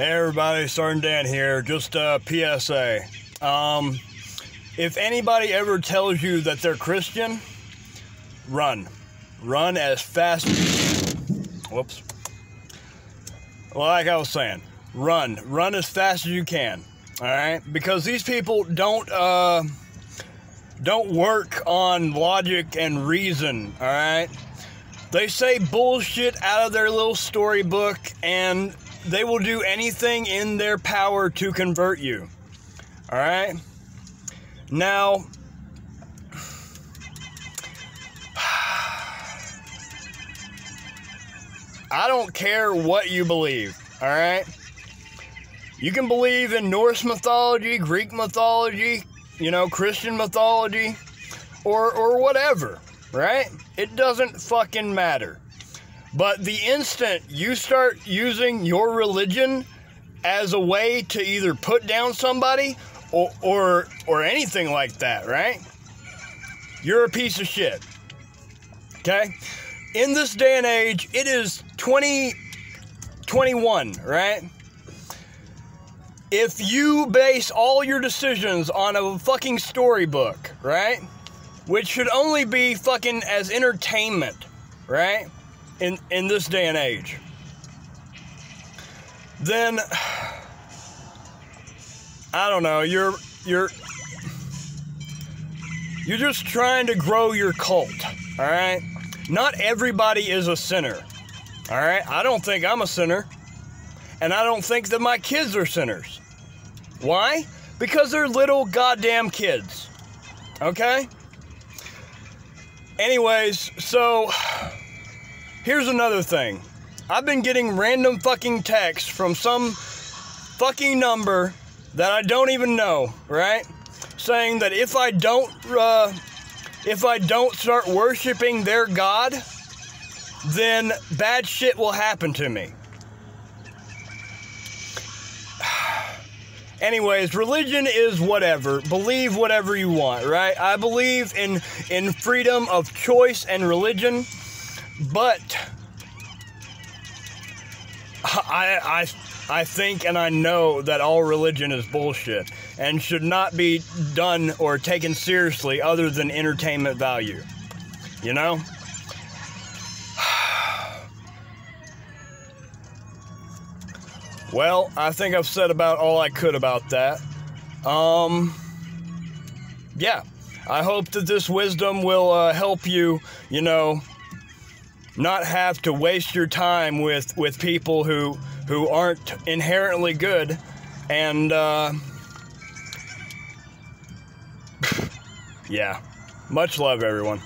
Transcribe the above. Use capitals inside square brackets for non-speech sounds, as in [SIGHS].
Hey everybody, Sergeant Dan here. Just a PSA. Um, if anybody ever tells you that they're Christian, run. Run as fast as you Whoops. Like I was saying, run. Run as fast as you can. Alright? Because these people don't uh don't work on logic and reason, alright? They say bullshit out of their little storybook and they will do anything in their power to convert you. All right? Now, I don't care what you believe, all right? You can believe in Norse mythology, Greek mythology, you know, Christian mythology, or or whatever, right? It doesn't fucking matter. But the instant you start using your religion as a way to either put down somebody or or, or anything like that, right? You're a piece of shit. Okay? In this day and age, it is 2021, right? If you base all your decisions on a fucking storybook, right? Which should only be fucking as entertainment, right? In in this day and age then I don't know, you're you're you're just trying to grow your cult, all right? Not everybody is a sinner. All right? I don't think I'm a sinner. And I don't think that my kids are sinners. Why? Because they're little goddamn kids. Okay? Anyways, so Here's another thing. I've been getting random fucking texts from some fucking number that I don't even know, right? Saying that if I don't, uh, if I don't start worshiping their God, then bad shit will happen to me. [SIGHS] Anyways, religion is whatever. Believe whatever you want, right? I believe in in freedom of choice and religion. But I, I, I think and I know that all religion is bullshit and should not be done or taken seriously other than entertainment value. You know? [SIGHS] Well, I think I've said about all I could about that. Um, yeah, I hope that this wisdom will uh, help you, you know, not have to waste your time with with people who who aren't inherently good. And uh, [SIGHS] yeah. Much love everyone